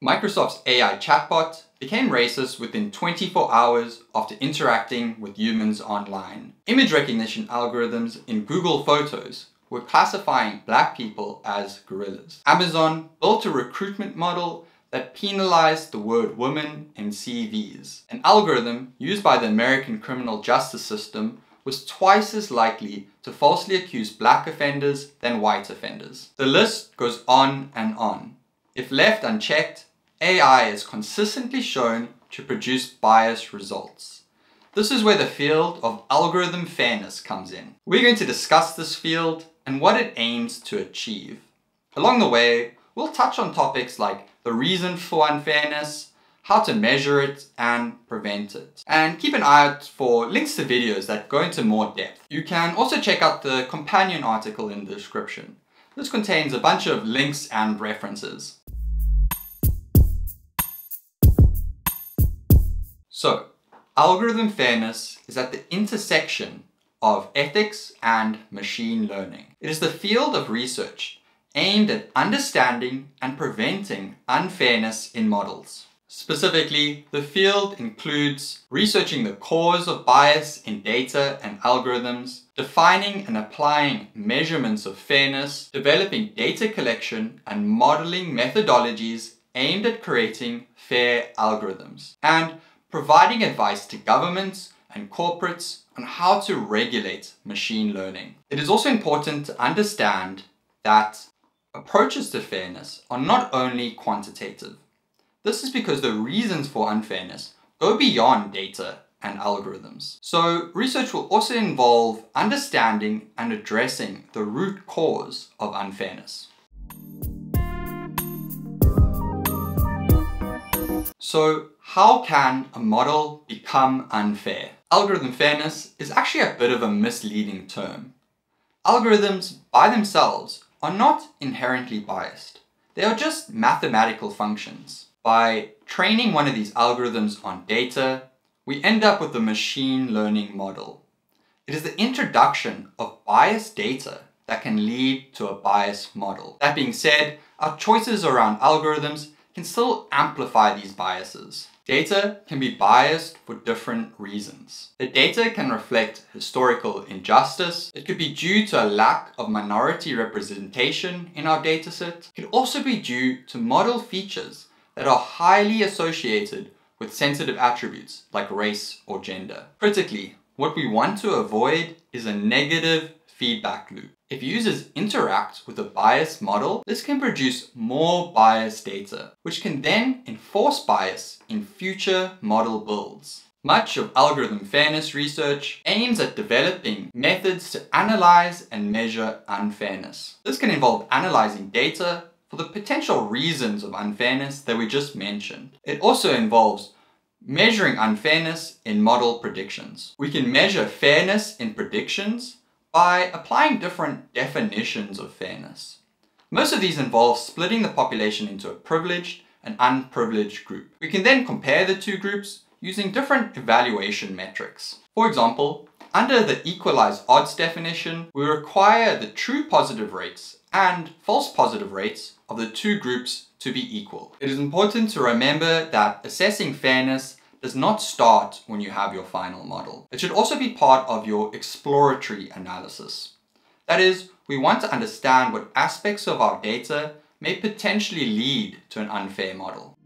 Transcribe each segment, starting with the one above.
Microsoft's AI chatbot became racist within 24 hours after interacting with humans online. Image recognition algorithms in Google Photos were classifying black people as gorillas. Amazon built a recruitment model that penalized the word woman in CVs. An algorithm used by the American criminal justice system was twice as likely to falsely accuse black offenders than white offenders. The list goes on and on. If left unchecked, AI is consistently shown to produce biased results. This is where the field of algorithm fairness comes in. We're going to discuss this field and what it aims to achieve. Along the way, we'll touch on topics like the reason for unfairness, how to measure it and prevent it. And keep an eye out for links to videos that go into more depth. You can also check out the companion article in the description. This contains a bunch of links and references. So, algorithm fairness is at the intersection of ethics and machine learning. It is the field of research aimed at understanding and preventing unfairness in models. Specifically, the field includes researching the cause of bias in data and algorithms, defining and applying measurements of fairness, developing data collection and modeling methodologies aimed at creating fair algorithms, and providing advice to governments and corporates on how to regulate machine learning. It is also important to understand that approaches to fairness are not only quantitative. This is because the reasons for unfairness go beyond data and algorithms. So research will also involve understanding and addressing the root cause of unfairness. So how can a model become unfair? Algorithm fairness is actually a bit of a misleading term. Algorithms by themselves are not inherently biased. They are just mathematical functions. By training one of these algorithms on data, we end up with a machine learning model. It is the introduction of biased data that can lead to a biased model. That being said, our choices around algorithms can still amplify these biases. Data can be biased for different reasons. The data can reflect historical injustice. It could be due to a lack of minority representation in our dataset. It could also be due to model features that are highly associated with sensitive attributes like race or gender. Critically, what we want to avoid is a negative feedback loop. If users interact with a biased model, this can produce more biased data, which can then enforce bias in future model builds. Much of algorithm fairness research aims at developing methods to analyze and measure unfairness. This can involve analyzing data for the potential reasons of unfairness that we just mentioned. It also involves measuring unfairness in model predictions. We can measure fairness in predictions by applying different definitions of fairness. Most of these involve splitting the population into a privileged and unprivileged group. We can then compare the two groups using different evaluation metrics. For example, under the equalized odds definition, we require the true positive rates and false positive rates of the two groups to be equal. It is important to remember that assessing fairness does not start when you have your final model. It should also be part of your exploratory analysis. That is, we want to understand what aspects of our data may potentially lead to an unfair model.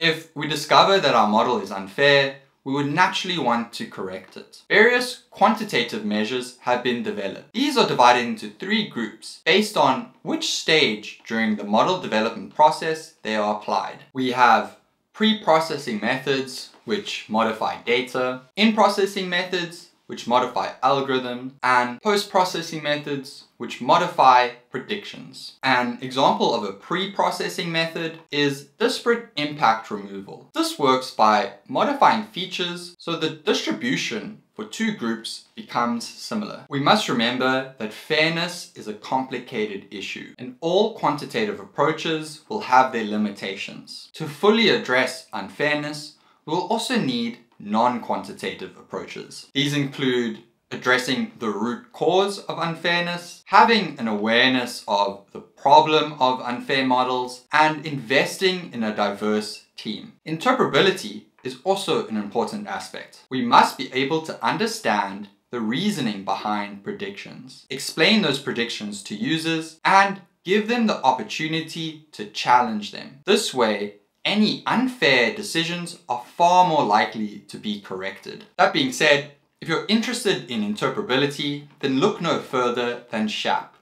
If we discover that our model is unfair, we would naturally want to correct it. Various quantitative measures have been developed. These are divided into three groups based on which stage during the model development process they are applied. We have pre-processing methods which modify data, in-processing methods which modify algorithms, and post-processing methods, which modify predictions. An example of a pre-processing method is disparate impact removal. This works by modifying features so the distribution for two groups becomes similar. We must remember that fairness is a complicated issue and all quantitative approaches will have their limitations. To fully address unfairness, we will also need non-quantitative approaches. These include addressing the root cause of unfairness, having an awareness of the problem of unfair models, and investing in a diverse team. Interpretability is also an important aspect. We must be able to understand the reasoning behind predictions, explain those predictions to users, and give them the opportunity to challenge them. This way, any unfair decisions are far more likely to be corrected. That being said, if you're interested in interpretability, then look no further than SHAP.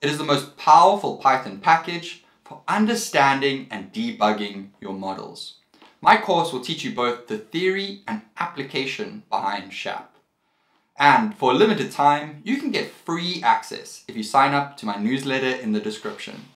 It is the most powerful Python package for understanding and debugging your models. My course will teach you both the theory and application behind SHAP. And for a limited time, you can get free access if you sign up to my newsletter in the description.